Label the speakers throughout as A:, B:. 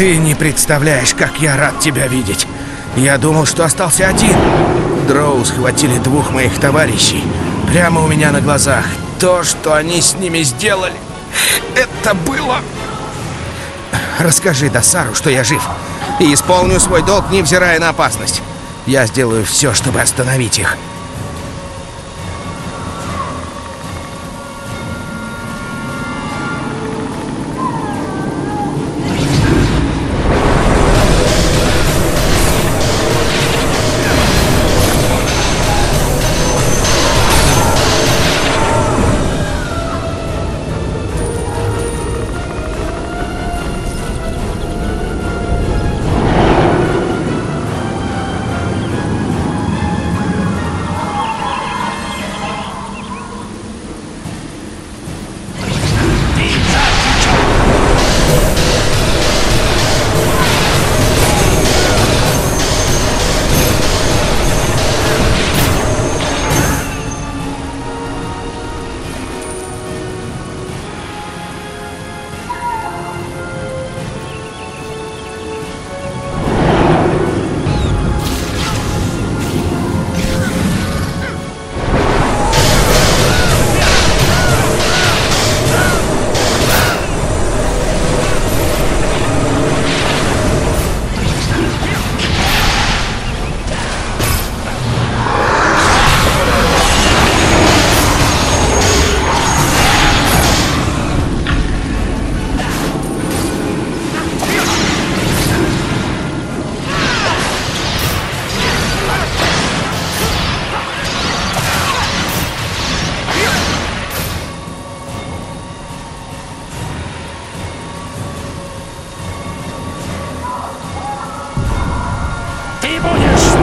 A: Ты не представляешь, как я рад тебя видеть. Я думал, что остался один. Дроу схватили двух моих товарищей. Прямо у меня на глазах. То, что они с ними сделали, это было... Расскажи Досару, что я жив. И исполню свой долг, невзирая на опасность. Я сделаю все, чтобы остановить их.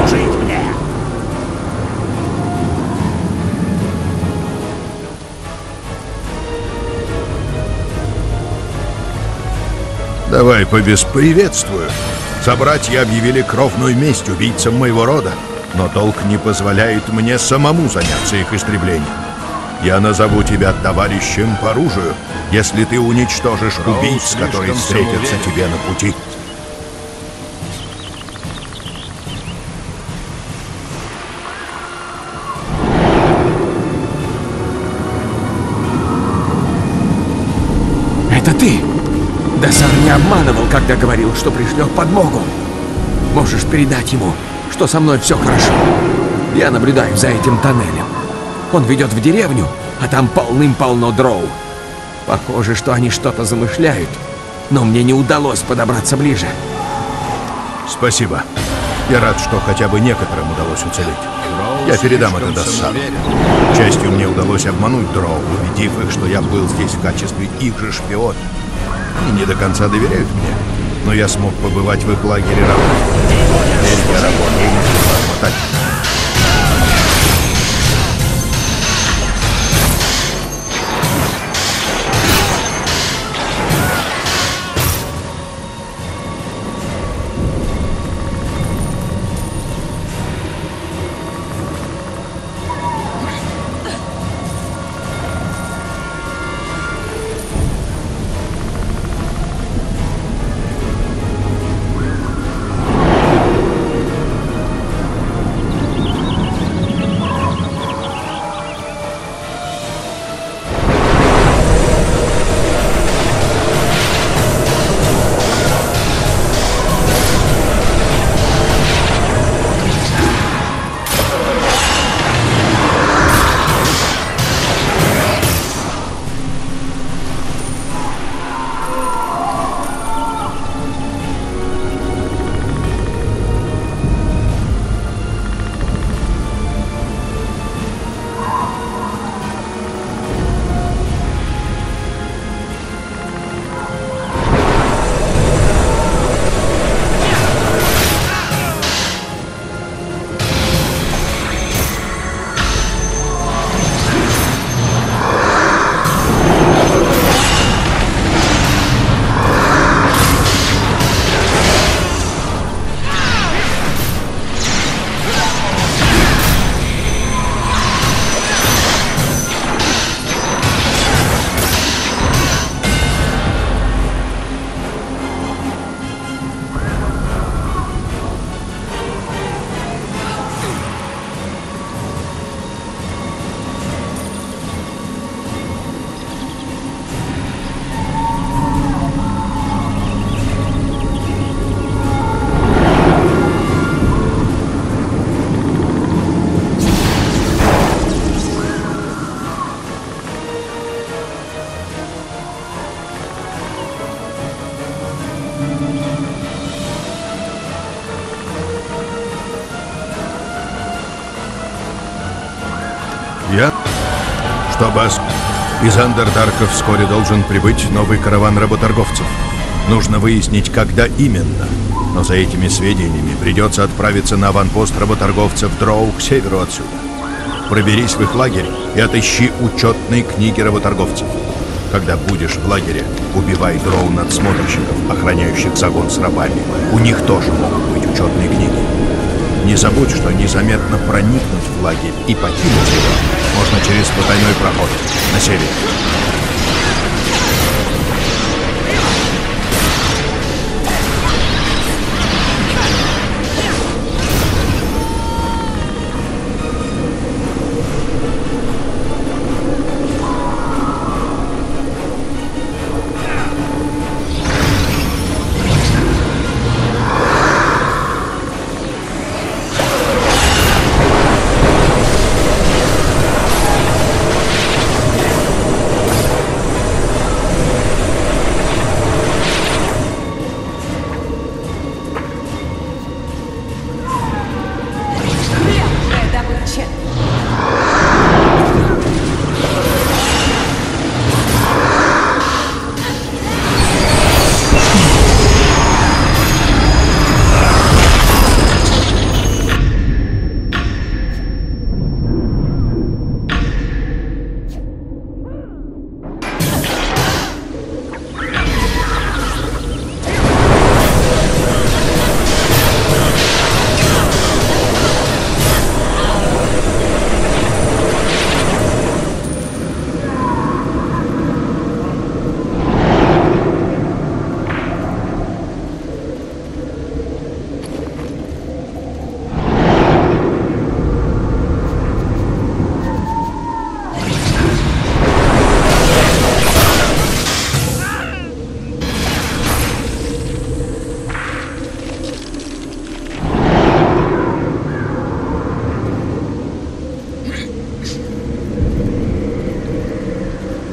B: Служить мне!
C: Давай побесприветствую. Собратья объявили кровную месть убийцам моего рода, но толк не позволяет мне самому заняться их истреблением. Я назову тебя товарищем по оружию, если ты уничтожишь убийц, которые встретятся тебе на пути.
D: Когда говорил, что пришлет подмогу. Можешь передать ему, что со мной все хорошо. Я наблюдаю за этим тоннелем. Он ведет в деревню, а там полным-полно дроу. Похоже, что они что-то замышляют, но мне не удалось подобраться ближе.
C: Спасибо. Я рад, что хотя бы некоторым удалось уцелеть. Я передам это Дассану. К счастью, мне удалось обмануть Дроу, убедив их, что я был здесь в качестве их же шпиона. Они не до конца доверяют мне, но я смог побывать в их лагере равно. Теперь я работаю на Автобас. Из Андердарка вскоре должен прибыть новый караван работорговцев. Нужно выяснить, когда именно. Но за этими сведениями придется отправиться на аванпост работорговцев Дроу к северу отсюда. Проберись в их лагерь и отыщи учетные книги работорговцев. Когда будешь в лагере, убивай дроу надсмотрщиков, охраняющих загон с рабами. У них тоже могут быть учетные книги. Не забудь, что незаметно проникнуть в лагерь и покинуть его можно через потайной проход на север.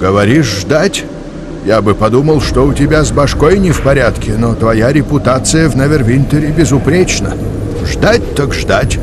C: Говоришь, ждать? Я бы подумал, что у тебя с башкой не в порядке, но твоя репутация в Невервинтере безупречна. Ждать так ждать.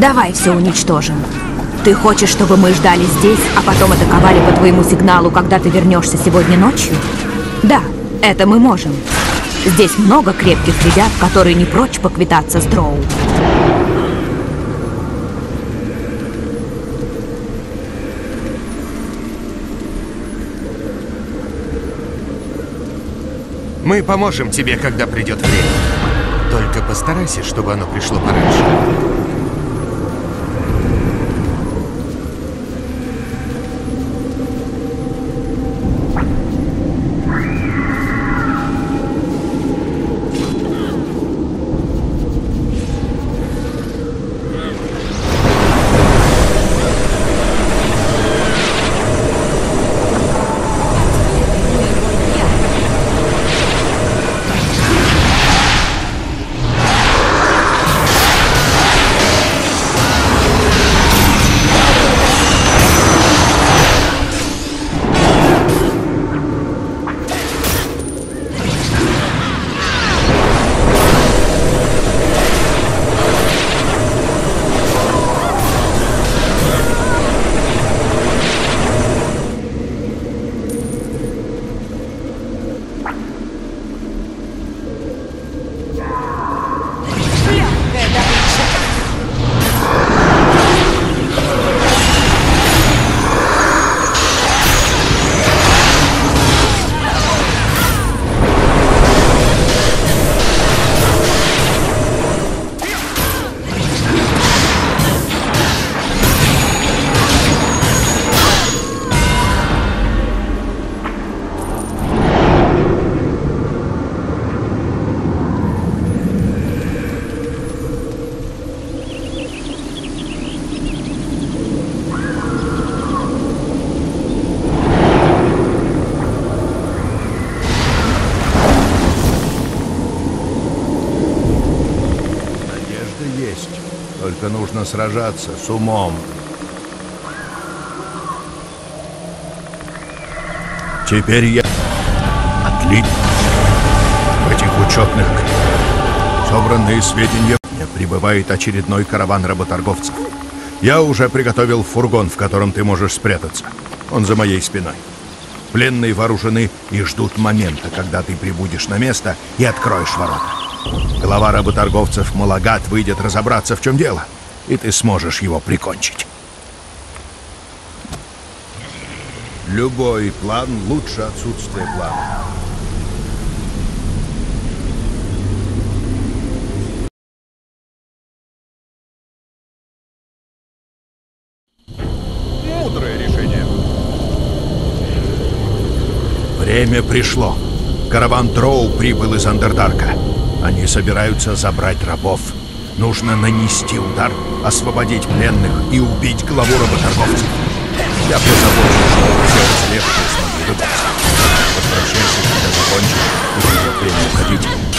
E: Давай все уничтожим. Ты хочешь, чтобы мы ждали здесь, а потом атаковали по твоему сигналу, когда ты вернешься сегодня ночью? Да, это мы можем. Здесь много крепких ребят, которые не прочь поквитаться с Дроу.
F: Мы поможем тебе, когда придет время. Только постарайся, чтобы оно пришло пораньше.
C: Есть. Только нужно сражаться с умом. Теперь я... Отлично. В этих учетных собранные сведения прибывает очередной караван работорговцев. Я уже приготовил фургон, в котором ты можешь спрятаться. Он за моей спиной. Пленные вооружены и ждут момента, когда ты прибудешь на место и откроешь ворота. Глава работорговцев Малагат выйдет разобраться, в чем дело, и ты сможешь его прикончить. Любой план лучше отсутствия плана.
G: Мудрое решение.
C: Время пришло. Караван Дроу прибыл из Андердарка. Они собираются забрать рабов. Нужно нанести удар, освободить пленных и убить главу работорговцев. Я позабочусь, чтобы все уцелевшие смогли выбраться. Возвращайся, когда закончишь, и время уходить.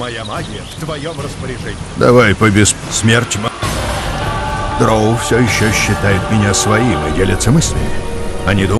C: Моя магия в твоем распоряжении. Давай по бес... Смерть. Дроу все еще считает меня своим и делится мыслями. Они думают,